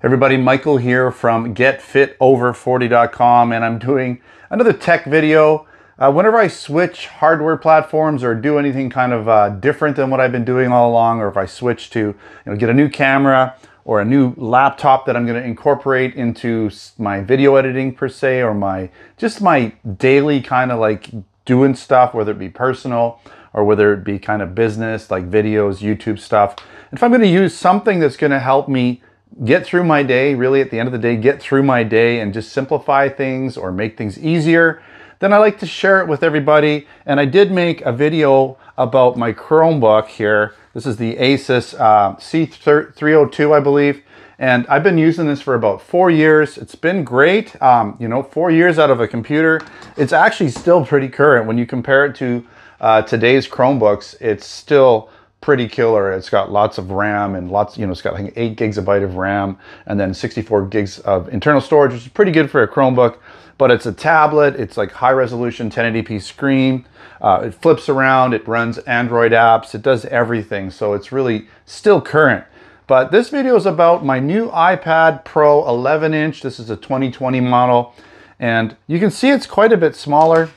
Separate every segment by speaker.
Speaker 1: Everybody, Michael here from GetFitOver40.com, and I'm doing another tech video. Uh, whenever I switch hardware platforms or do anything kind of uh, different than what I've been doing all along, or if I switch to you know, get a new camera or a new laptop that I'm going to incorporate into my video editing per se, or my just my daily kind of like doing stuff, whether it be personal or whether it be kind of business like videos, YouTube stuff. If I'm going to use something that's going to help me get through my day, really at the end of the day, get through my day and just simplify things or make things easier, then I like to share it with everybody. And I did make a video about my Chromebook here. This is the Asus uh, C302, I believe. And I've been using this for about four years. It's been great. Um, you know, four years out of a computer. It's actually still pretty current. When you compare it to uh, today's Chromebooks, it's still pretty killer. It's got lots of RAM and lots, you know, it's got like eight gigabyte of RAM and then 64 gigs of internal storage, which is pretty good for a Chromebook. But it's a tablet. It's like high resolution 1080p screen. Uh, it flips around. It runs Android apps. It does everything. So it's really still current. But this video is about my new iPad Pro 11 inch. This is a 2020 model. And you can see it's quite a bit smaller.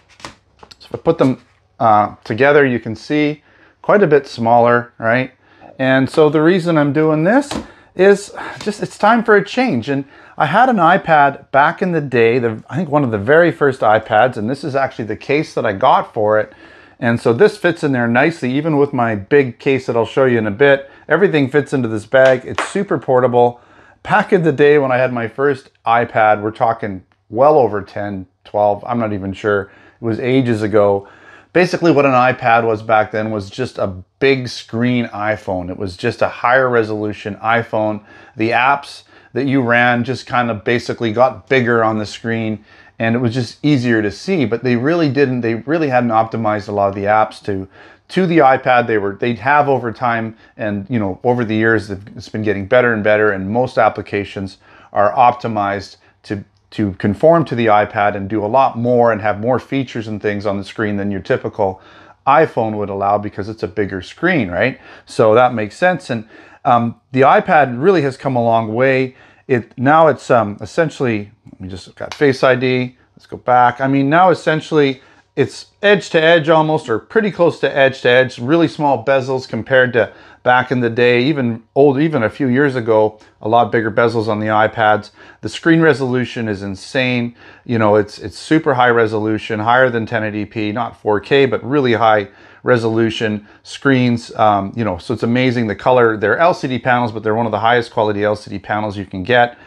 Speaker 1: So if I put them uh, together, you can see quite a bit smaller, right? And so the reason I'm doing this is just it's time for a change. And I had an iPad back in the day, the, I think one of the very first iPads, and this is actually the case that I got for it. And so this fits in there nicely, even with my big case that I'll show you in a bit. Everything fits into this bag. It's super portable. Back in the day when I had my first iPad, we're talking well over 10, 12, I'm not even sure. It was ages ago basically what an iPad was back then was just a big screen iPhone. It was just a higher resolution iPhone. The apps that you ran just kind of basically got bigger on the screen and it was just easier to see, but they really didn't, they really hadn't optimized a lot of the apps to to the iPad. They were they'd have over time and you know over the years it's been getting better and better and most applications are optimized to to conform to the iPad and do a lot more and have more features and things on the screen than your typical iPhone would allow because it's a bigger screen, right? So that makes sense. And um, the iPad really has come a long way. It now it's um, essentially we just got Face ID. Let's go back. I mean now essentially it's edge to edge almost or pretty close to edge to edge. Really small bezels compared to back in the day, even old, even a few years ago, a lot bigger bezels on the iPads. The screen resolution is insane. You know, it's it's super high resolution, higher than 1080p, not 4K, but really high resolution screens. Um, you know, so it's amazing. The color, they're LCD panels, but they're one of the highest quality LCD panels you can get.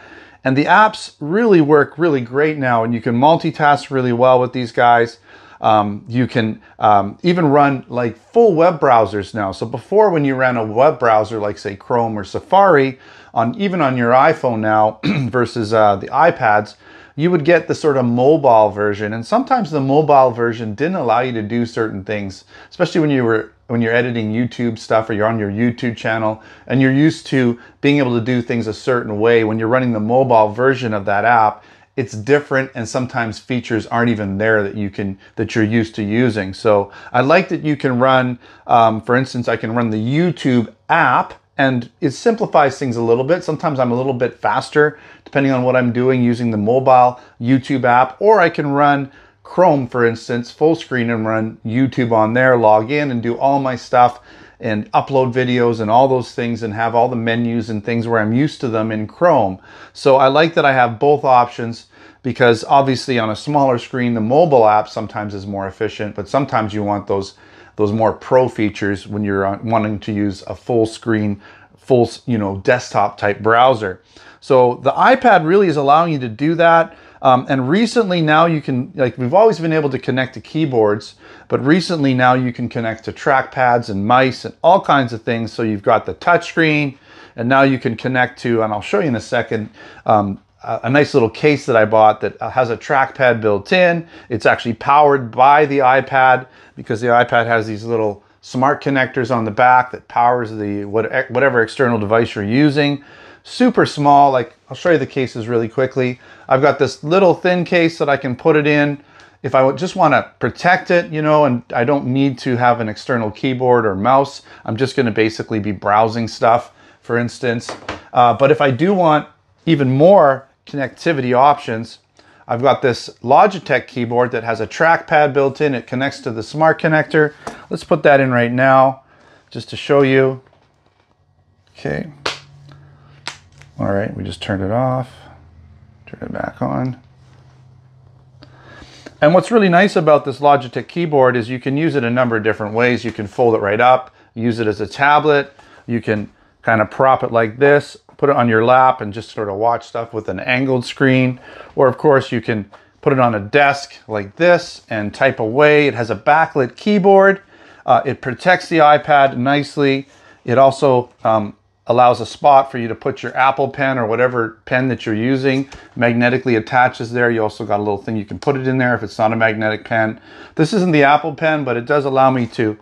Speaker 1: And the apps really work really great now, and you can multitask really well with these guys. Um, you can um, even run like full web browsers now. So before when you ran a web browser like say Chrome or Safari, on even on your iPhone now versus uh, the iPads, you would get the sort of mobile version. And sometimes the mobile version didn't allow you to do certain things, especially when you were when you're editing YouTube stuff or you're on your YouTube channel and you're used to being able to do things a certain way when you're running the mobile version of that app it's different and sometimes features aren't even there that you can that you're used to using. So i like that you can run um, for instance i can run the youtube app and it simplifies things a little bit. Sometimes i'm a little bit faster depending on what i'm doing using the mobile youtube app or i can run chrome for instance full screen and run youtube on there log in and do all my stuff and upload videos and all those things and have all the menus and things where I'm used to them in Chrome. So I like that I have both options because obviously on a smaller screen, the mobile app sometimes is more efficient, but sometimes you want those those more pro features when you're uh, wanting to use a full screen, full, you know, desktop type browser. So the iPad really is allowing you to do that. Um, and recently now you can, like we've always been able to connect to keyboards, but recently now you can connect to trackpads and mice and all kinds of things. So you've got the touchscreen and now you can connect to, and I'll show you in a second, um, a nice little case that I bought that has a trackpad built in. It's actually powered by the iPad because the iPad has these little smart connectors on the back that powers the whatever external device you're using super small. Like I'll show you the cases really quickly. I've got this little thin case that I can put it in. If I just want to protect it, you know, and I don't need to have an external keyboard or mouse, I'm just going to basically be browsing stuff, for instance. Uh, but if I do want even more connectivity options. I've got this Logitech keyboard that has a trackpad built in. It connects to the smart connector. Let's put that in right now just to show you. Okay. All right, we just turned it off, turn it back on. And what's really nice about this Logitech keyboard is you can use it a number of different ways. You can fold it right up, use it as a tablet. You can kind of prop it like this, put it on your lap and just sort of watch stuff with an angled screen. Or of course you can put it on a desk like this and type away. It has a backlit keyboard. Uh, it protects the iPad nicely. It also um, allows a spot for you to put your Apple pen or whatever pen that you're using. Magnetically attaches there. You also got a little thing you can put it in there if it's not a magnetic pen. This isn't the Apple pen, but it does allow me to,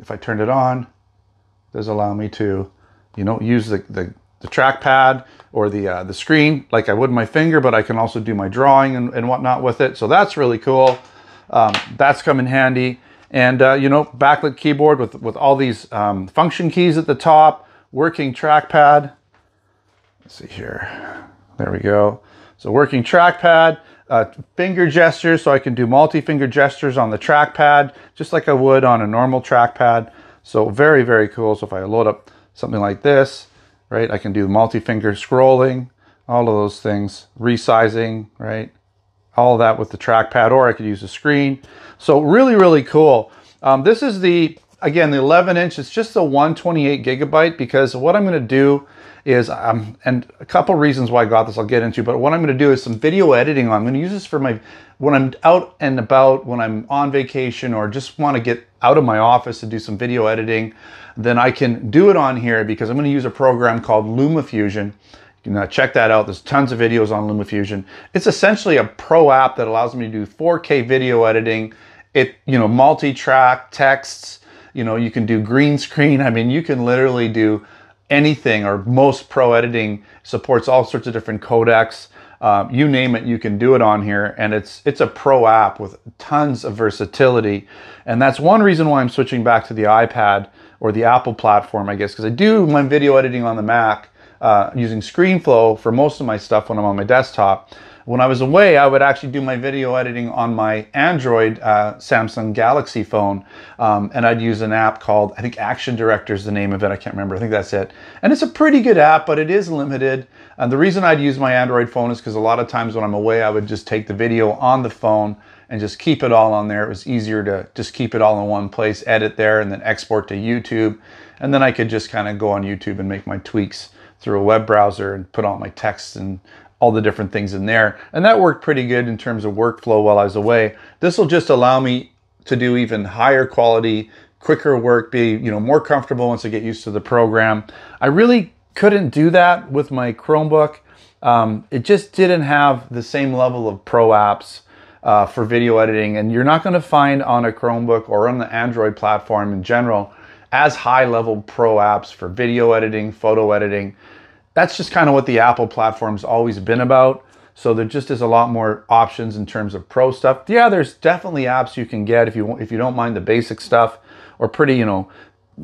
Speaker 1: if I turn it on, it does allow me to, you know, use the, the the trackpad or the uh, the screen like I would my finger, but I can also do my drawing and, and whatnot with it. So that's really cool. Um, that's come in handy. And uh, you know, backlit keyboard with with all these um, function keys at the top, working trackpad. Let's see here. There we go. So working trackpad, uh, finger gestures, so I can do multi-finger gestures on the trackpad, just like I would on a normal trackpad. So very, very cool. So if I load up something like this, right? I can do multi-finger scrolling, all of those things, resizing, right? All of that with the trackpad, or I could use a screen. So really, really cool. Um, this is the, again, the 11 inch, it's just the 128 gigabyte because what I'm gonna do is, um, and a couple reasons why I got this I'll get into, but what I'm gonna do is some video editing. I'm gonna use this for my, when I'm out and about, when I'm on vacation or just wanna get out of my office to do some video editing, then I can do it on here because I'm gonna use a program called LumaFusion. You can check that out. There's tons of videos on LumaFusion. It's essentially a pro app that allows me to do 4K video editing. It, you know, multi-track texts, you know, you can do green screen. I mean, you can literally do anything or most pro editing supports all sorts of different codecs. Um, you name it, you can do it on here, and it's it's a pro app with tons of versatility, and that's one reason why I'm switching back to the iPad or the Apple platform, I guess, because I do my video editing on the Mac uh, using ScreenFlow for most of my stuff when I'm on my desktop. When I was away, I would actually do my video editing on my Android uh, Samsung Galaxy phone, um, and I'd use an app called, I think Action Director is the name of it, I can't remember, I think that's it. And it's a pretty good app, but it is limited. And the reason I'd use my Android phone is because a lot of times when I'm away, I would just take the video on the phone and just keep it all on there. It was easier to just keep it all in one place, edit there, and then export to YouTube. And then I could just kind of go on YouTube and make my tweaks through a web browser and put all my texts and all the different things in there. And that worked pretty good in terms of workflow while I was away. This will just allow me to do even higher quality, quicker work, be you know more comfortable once I get used to the program. I really couldn't do that with my Chromebook. Um, it just didn't have the same level of pro apps uh, for video editing. And you're not going to find on a Chromebook or on the Android platform in general as high level pro apps for video editing, photo editing that's just kind of what the Apple platform's always been about. So there just is a lot more options in terms of pro stuff. Yeah, there's definitely apps you can get if you if you don't mind the basic stuff or pretty, you know,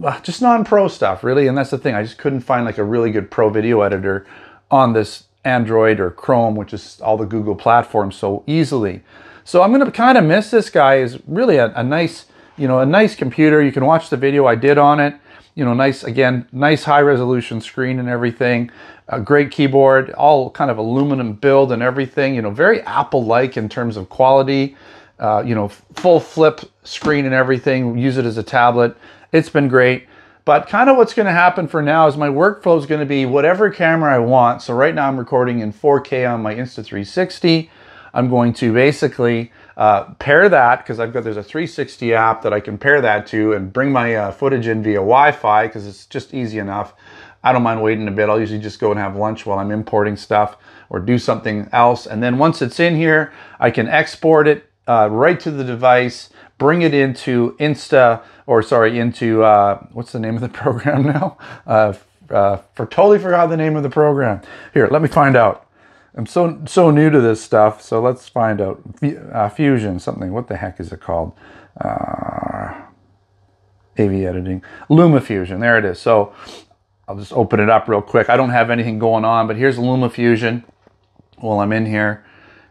Speaker 1: uh, just non-pro stuff really. And that's the thing. I just couldn't find like a really good pro video editor on this Android or Chrome, which is all the Google platforms so easily. So I'm going to kind of miss this guy is really a, a nice, you know, a nice computer. You can watch the video I did on it you know, nice, again, nice high resolution screen and everything. A great keyboard, all kind of aluminum build and everything, you know, very Apple-like in terms of quality. Uh, you know, full flip screen and everything, use it as a tablet. It's been great. But kind of what's going to happen for now is my workflow is going to be whatever camera I want. So right now I'm recording in 4K on my Insta360. I'm going to basically uh, pair that because I've got there's a 360 app that I can pair that to and bring my uh, footage in via Wi-Fi because it's just easy enough. I don't mind waiting a bit. I'll usually just go and have lunch while I'm importing stuff or do something else. And then once it's in here, I can export it uh, right to the device, bring it into Insta, or sorry, into, uh, what's the name of the program now? Uh, uh, for totally forgot the name of the program. Here, let me find out. I'm so so new to this stuff, so let's find out. Uh, fusion, something. What the heck is it called? Uh, AV editing. LumaFusion. There it is. So I'll just open it up real quick. I don't have anything going on, but here's LumaFusion while I'm in here.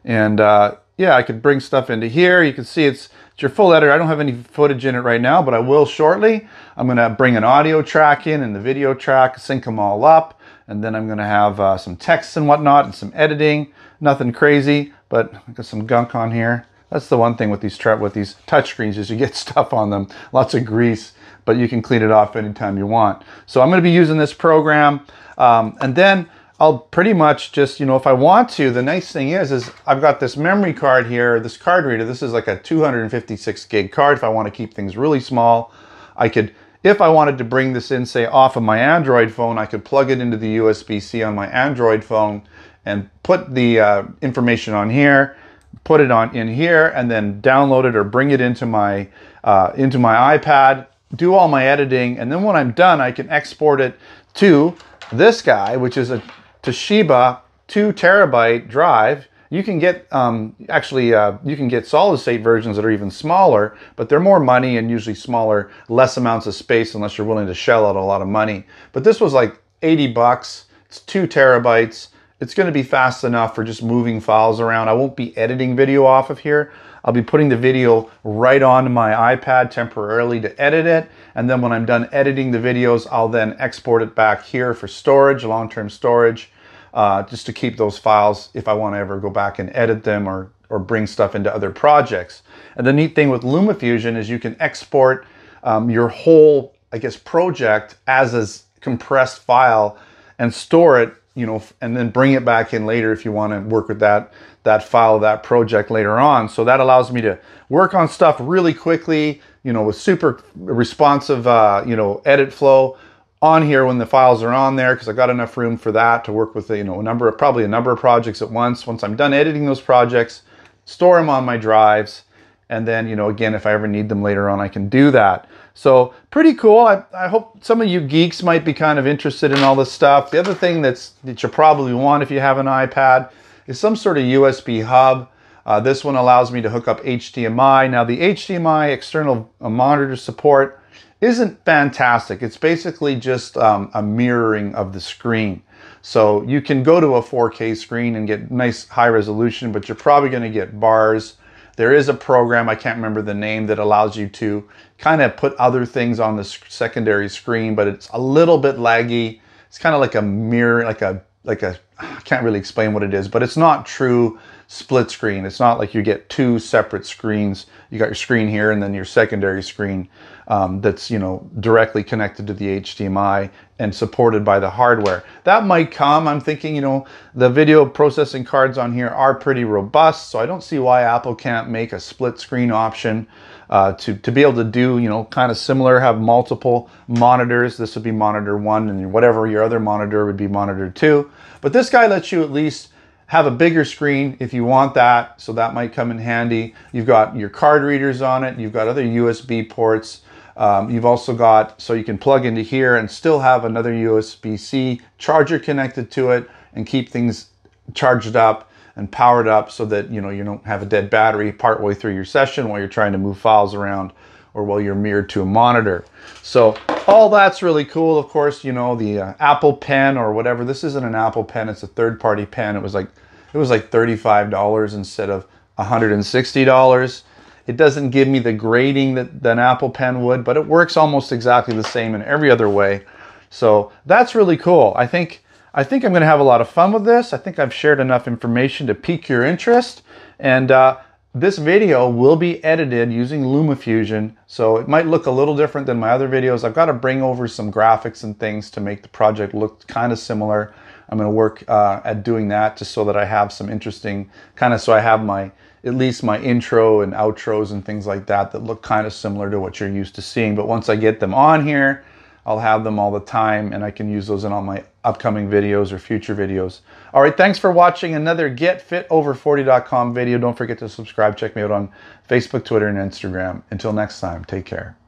Speaker 1: And uh, yeah, I could bring stuff into here. You can see it's, it's your full editor. I don't have any footage in it right now, but I will shortly. I'm gonna bring an audio track in and the video track, sync them all up. And then I'm gonna have uh, some texts and whatnot and some editing. Nothing crazy, but I got some gunk on here. That's the one thing with these with these touchscreens is you get stuff on them, lots of grease, but you can clean it off anytime you want. So I'm gonna be using this program. Um, and then I'll pretty much just, you know, if I want to, the nice thing is, is I've got this memory card here, this card reader. This is like a 256 gig card. If I want to keep things really small, I could, if I wanted to bring this in, say off of my Android phone, I could plug it into the USB-C on my Android phone and put the uh, information on here, put it on in here, and then download it or bring it into my, uh, into my iPad, do all my editing, and then when I'm done, I can export it to this guy, which is a Toshiba two terabyte drive. You can get um, actually uh, you can get solid state versions that are even smaller, but they're more money and usually smaller, less amounts of space unless you're willing to shell out a lot of money. But this was like 80 bucks. It's two terabytes. It's going to be fast enough for just moving files around. I won't be editing video off of here. I'll be putting the video right onto my iPad temporarily to edit it. And then when I'm done editing the videos, I'll then export it back here for storage, long-term storage uh, just to keep those files if I want to ever go back and edit them or, or bring stuff into other projects. And the neat thing with LumaFusion is you can export um, your whole, I guess, project as a compressed file and store it, you know, and then bring it back in later if you want to work with that, that file, that project later on. So that allows me to work on stuff really quickly, you know, with super responsive, uh, you know, edit flow on here when the files are on there because I've got enough room for that to work with, you know, a number of, probably a number of projects at once. Once I'm done editing those projects, store them on my drives. And then, you know, again, if I ever need them later on, I can do that. So pretty cool. I, I hope some of you geeks might be kind of interested in all this stuff. The other thing that's that you probably want if you have an iPad is some sort of USB hub. Uh, this one allows me to hook up HDMI. Now the HDMI external monitor support isn't fantastic. It's basically just um, a mirroring of the screen. So you can go to a 4K screen and get nice high resolution, but you're probably going to get bars. There is a program, I can't remember the name, that allows you to kind of put other things on the secondary screen, but it's a little bit laggy. It's kind of like a mirror, like a, like a, I can't really explain what it is, but it's not true split screen. It's not like you get two separate screens. You got your screen here and then your secondary screen um, that's you know directly connected to the HDMI and supported by the hardware. That might come. I'm thinking you know the video processing cards on here are pretty robust, so I don't see why Apple can't make a split screen option uh, to to be able to do you know kind of similar, have multiple monitors. This would be monitor one, and whatever your other monitor would be monitor two. But this guy lets you at least have a bigger screen if you want that, so that might come in handy. You've got your card readers on it, you've got other USB ports, um, you've also got, so you can plug into here and still have another USB-C charger connected to it and keep things charged up and powered up so that you know you don't have a dead battery partway through your session while you're trying to move files around or while you're mirrored to a monitor. So all that's really cool. Of course, you know, the uh, Apple Pen or whatever. This isn't an Apple Pen, it's a third-party pen. It was like it was like $35 instead of $160. It doesn't give me the grading that, that an Apple Pen would, but it works almost exactly the same in every other way. So that's really cool. I think I think I'm going to have a lot of fun with this. I think I've shared enough information to pique your interest. And uh, this video will be edited using LumaFusion, so it might look a little different than my other videos. I've got to bring over some graphics and things to make the project look kind of similar. I'm going to work uh, at doing that just so that I have some interesting, kind of so I have my at least my intro and outros and things like that that look kind of similar to what you're used to seeing. But once I get them on here, I'll have them all the time and I can use those in all my upcoming videos or future videos. All right, thanks for watching another GetFitOver40.com video. Don't forget to subscribe. Check me out on Facebook, Twitter, and Instagram. Until next time, take care.